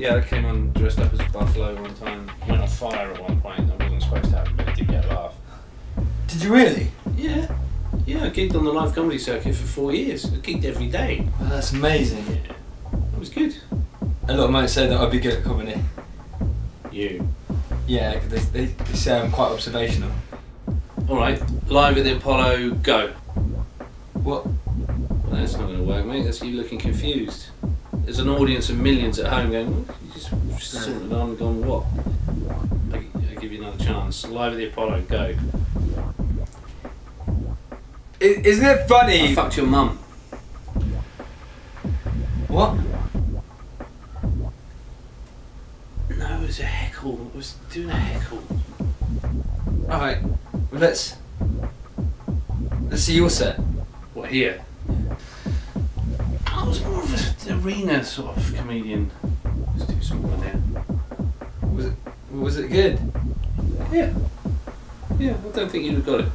yeah, I came on dressed up as a buffalo one time. Went on fire at one point. I wasn't supposed to happen, but it did get a laugh. Did you really? Yeah. Yeah, I gigged on the live comedy circuit for four years. I gigged every day. Well, that's amazing. Yeah. It was good. A lot of mates say that I'd be good at comedy. You. Yeah, 'cause they, they, they say I'm quite observational. Alright, live at the Apollo, go. What? Well, that's not going to work, mate. That's you looking confused. There's an audience of millions at home going, "What? just, just sorted on gone, what? I, I give you another chance. Live at the Apollo, go. I, isn't it I funny? fucked your mum. What? No, it was a heckle. I was doing a heckle. Alright, well, let's. Let's see your set. What, here? Arena sort of comedian. Let's do some one. Was it, was it good? Yeah. Yeah, I don't think you'd have got it.